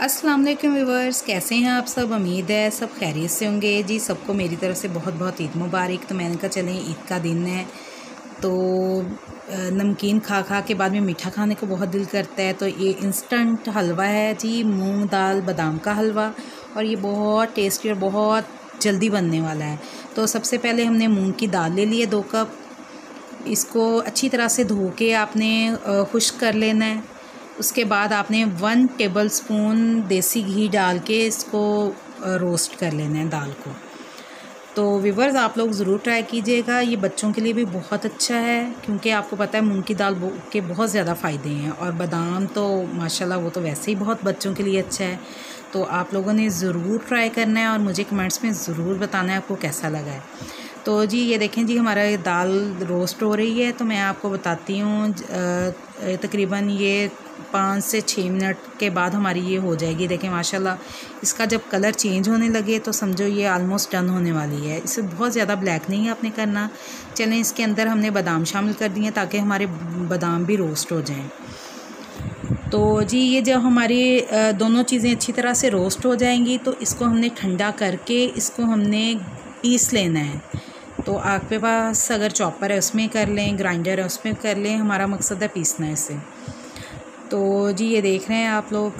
अस्सलाम वालेकुम व्यूवर्स कैसे हैं आप सब? उम्मीद है सब खैरियत से होंगे। जी, सबको मेरी तरफ़ से बहुत बहुत ईद मुबारक। तो मैंने कहा, चलें, ईद का दिन है। तो नमकीन खा खा के बाद में मीठा खाने को बहुत दिल करता है। तो ये इंस्टेंट हलवा है। जी, मूंग दाल बादाम का हलवा। और ये बहुत टेस्टी और बहुत जल्दी बनने वाला है। तो सबसे पहले हमने मूँग की दाल ले ली है, दो कप। इसको अच्छी तरह से धो के आपने खुश्क कर लेना है। उसके बाद आपने वन टेबल स्पून देसी घी डाल के इसको रोस्ट कर लेना है दाल को। तो विवर्स आप लोग ज़रूर ट्राई कीजिएगा। ये बच्चों के लिए भी बहुत अच्छा है, क्योंकि आपको पता है मूंग की दाल के बहुत ज़्यादा फ़ायदे हैं। और बादाम तो माशाल्लाह, वो तो वैसे ही बहुत बच्चों के लिए अच्छा है। तो आप लोगों ने ज़रूर ट्राई करना है और मुझे कमेंट्स में ज़रूर बताना है आपको कैसा लगा है। तो जी, ये देखें जी, हमारा ये दाल रोस्ट हो रही है तो मैं आपको बताती हूँ तकरीबन ये पाँच से छः मिनट के बाद हमारी ये हो जाएगी। देखें, माशाल्लाह, इसका जब कलर चेंज होने लगे तो समझो ये आलमोस्ट डन होने वाली है। इसे बहुत ज़्यादा ब्लैक नहीं है आपने करना। चलें, इसके अंदर हमने बादाम शामिल कर दिए ताकि हमारे बादाम भी रोस्ट हो जाएँ। तो जी, ये जब हमारी दोनों चीज़ें अच्छी तरह से रोस्ट हो जाएँगी तो इसको हमने ठंडा करके इसको हमने पीस लेना है। तो आपके पास अगर चॉपर है उसमें कर लें ग्राइंडर है उसमें कर लें हमारा मकसद है पीसना इसे। तो जी ये देख रहे हैं आप लोग।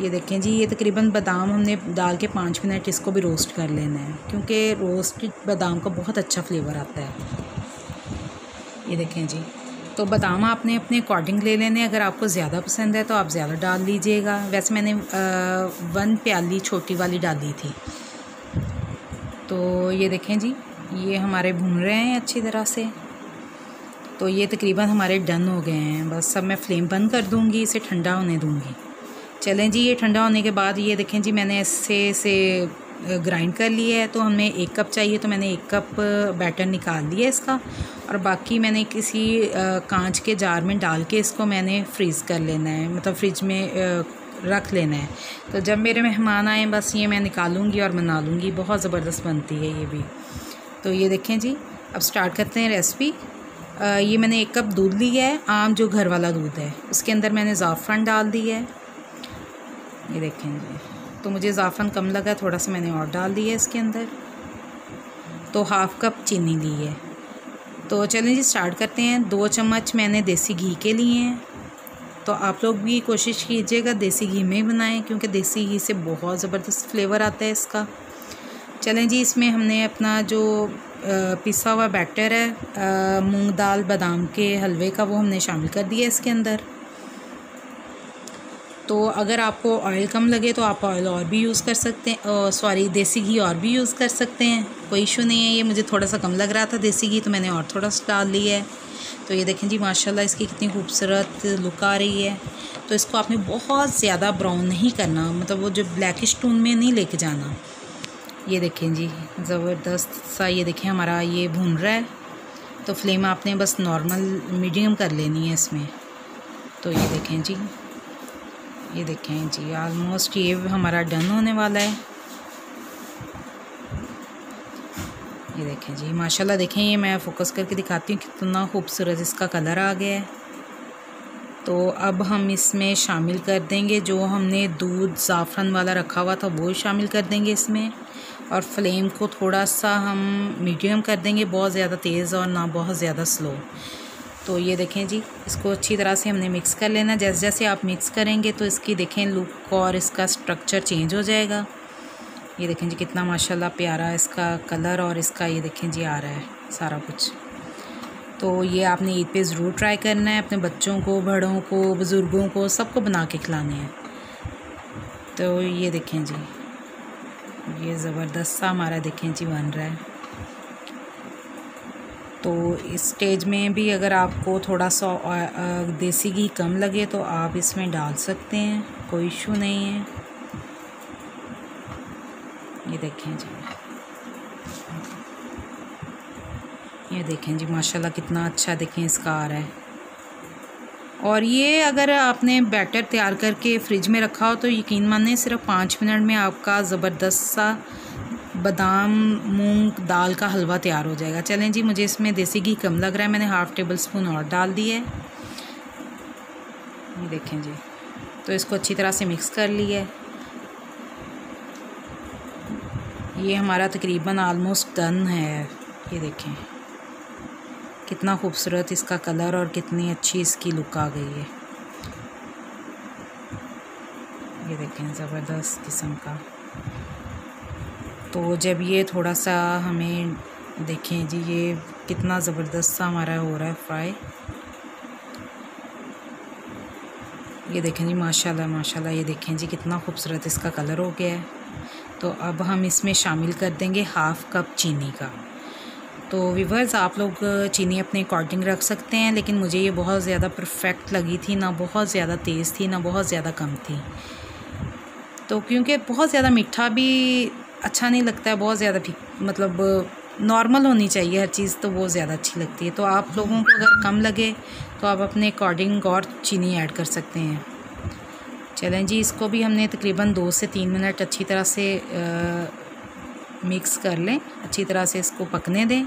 ये देखें जी ये तकरीबन बादाम हमने डाल के पाँच मिनट इसको भी रोस्ट कर लेना है क्योंकि रोस्ट बादाम का बहुत अच्छा फ्लेवर आता है। ये देखें जी तो बादाम आपने अपने अकॉर्डिंग ले लेने अगर आपको ज़्यादा पसंद है तो आप ज़्यादा डाल लीजिएगा। वैसे मैंने आ, वन प्याली छोटी वाली डाली थी। तो ये देखें जी ये हमारे भून रहे हैं अच्छी तरह से। तो ये तकरीबन हमारे डन हो गए हैं। बस अब मैं फ्लेम बंद कर दूँगी, इसे ठंडा होने दूँगी। चलें जी, ये ठंडा होने के बाद ये देखें जी, मैंने इससे, इसे ग्राइंड कर लिया है। तो हमें एक कप चाहिए तो मैंने एक कप बैटर निकाल लिया इसका। और बाकी मैंने किसी कांच के जार में डाल के इसको मैंने फ्रीज़ कर लेना है। मतलब फ्रिज में रख लेना है। तो जब मेरे मेहमान आए, बस ये मैं निकालूँगी और बना लूँगी। बहुत ज़बरदस्त बनती है ये भी। तो ये देखें जी, अब स्टार्ट करते हैं रेसिपी ये मैंने एक कप दूध लिया है, आम जो घर वाला दूध है, उसके अंदर मैंने ज़ाफ़रान डाल दिया है। ये देखें जी तो मुझे ज़ाफ़रान कम लगा थोड़ा सा मैंने और डाल दिया है इसके अंदर। तो हाफ़ कप चीनी ली है। तो चलें जी स्टार्ट करते हैं। दो चम्मच मैंने देसी घी के लिए हैं। तो आप लोग भी कोशिश कीजिएगा देसी घी में बनाएँ, क्योंकि देसी घी से बहुत ज़बरदस्त फ्लेवर आता है इसका। चलें जी, इसमें हमने अपना जो पिसा हुआ बैटर है मूंग दाल बादाम के हलवे का वो हमने शामिल कर दिया इसके अंदर। तो अगर आपको ऑयल कम लगे तो आप ऑयल और भी यूज़ कर सकते हैं सॉरी देसी घी और भी यूज़ कर सकते हैं। कोई इशू नहीं है, ये मुझे थोड़ा सा कम लग रहा था देसी घी तो मैंने और थोड़ा सा डाल लिया है। तो ये देखें जी, माशाल्लाह इसकी कितनी खूबसूरत लुक आ रही है। तो इसको आपने बहुत ज़्यादा ब्राउन नहीं करना मतलब वो जो ब्लैकिश टून में नहीं लेके जाना। ये देखें जी, ज़बरदस्त सा ये देखें, हमारा ये भून रहा है। तो फ्लेम आपने बस नॉर्मल मीडियम कर लेनी है इसमें। तो ये देखें जी, ये देखें जी आलमोस्ट ये हमारा डन होने वाला है। ये देखें जी, माशाल्लाह देखें, ये मैं फ़ोकस करके दिखाती हूँ कितना खूबसूरत इसका कलर आ गया है। तो अब हम इसमें शामिल कर देंगे, जो हमने दूध ज़ाफ़रन वाला रखा हुआ था, वो शामिल कर देंगे इसमें। और फ्लेम को थोड़ा सा हम मीडियम कर देंगे, बहुत ज़्यादा तेज़ और ना बहुत ज़्यादा स्लो। तो ये देखें जी, इसको अच्छी तरह से हमने मिक्स कर लेना। जैसे जैसे आप मिक्स करेंगे तो इसकी देखें लुक और इसका स्ट्रक्चर चेंज हो जाएगा। ये देखें जी, कितना माशाल्लाह प्यारा इसका कलर और इसका ये देखें जी आ रहा है सारा कुछ। तो ये आपने ईद पे ज़रूर ट्राई करना है, अपने बच्चों को, बड़ों को, बुज़ुर्गों को, सबको बना के खिलाने हैं। तो ये देखें जी। ये ज़बरदस्त सा हमारा देखें जी बन रहा है। तो इस स्टेज में भी अगर आपको थोड़ा सा देसी घी कम लगे तो आप इसमें डाल सकते हैं, कोई इशू नहीं है। ये देखें जी। ये देखें जी, माशाल्लाह कितना अच्छा देखें इसका आ रहा है। और ये अगर आपने बैटर तैयार करके फ्रिज में रखा हो तो यकीन माने सिर्फ़ पाँच मिनट में आपका ज़बरदस्त सा बादाम, मूंग दाल का हलवा तैयार हो जाएगा। चलें जी, मुझे इसमें देसी घी कम लग रहा है। मैंने हाफ़ टेबल स्पून और डाल दिया है। ये देखें जी तो इसको अच्छी तरह से मिक्स कर लिया है। ये हमारा तकरीबन आलमोस्ट डन है। ये देखें। कितना खूबसूरत इसका कलर और कितनी अच्छी इसकी लुक आ गई है। ये देखें ज़बरदस्त किस्म का। तो जब ये थोड़ा सा हमें देखें जी, ये कितना ज़बरदस्त सा हमारा हो रहा है फ्राई। ये देखें जी, माशाल्लाह माशाल्लाह, ये देखें जी, कितना खूबसूरत इसका कलर हो गया है। तो अब हम इसमें शामिल कर देंगे हाफ़ कप चीनी का। तो विवर्स आप लोग चीनी अपने अकॉर्डिंग रख सकते हैं लेकिन मुझे ये बहुत ज़्यादा परफेक्ट लगी थी ना बहुत ज़्यादा तेज़ थी ना बहुत ज़्यादा कम थी। तो क्योंकि बहुत ज़्यादा मीठा भी अच्छा नहीं लगता है बहुत ज़्यादा मतलब नॉर्मल होनी चाहिए हर चीज़ तो वो ज़्यादा अच्छी लगती है। तो आप लोगों को अगर कम लगे तो आप अपने अकॉर्डिंग और चीनी ऐड कर सकते हैं। चलें जी इसको भी हमने तकरीबन दो से तीन मिनट अच्छी तरह से आ, मिक्स कर लें अच्छी तरह से इसको पकने दें।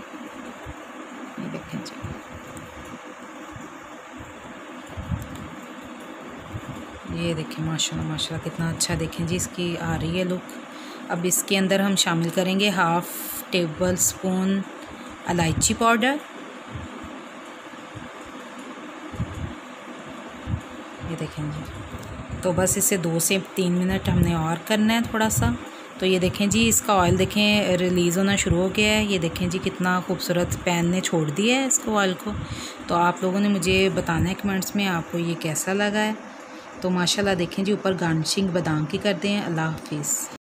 देखें ये देखें, माशाल्लाह माशाल्लाह, कितना अच्छा देखें जी इसकी आ रही है लुक। अब इसके अंदर हम शामिल करेंगे हाफ़ टेबल स्पून इलायची पाउडर। ये देखें जी। तो बस इसे दो से तीन मिनट हमने और करना है थोड़ा सा। तो ये देखें जी, इसका ऑयल देखें रिलीज़ होना शुरू हो गया है। ये देखें जी, कितना खूबसूरत पैन ने छोड़ दिया है इसको ऑयल को। तो आप लोगों ने मुझे बताना है कमेंट्स में, आपको ये कैसा लगा है? तो माशाल्लाह देखें जी, ऊपर गार्निशिंग बादाम की कर दें। अल्लाह हाफिज़।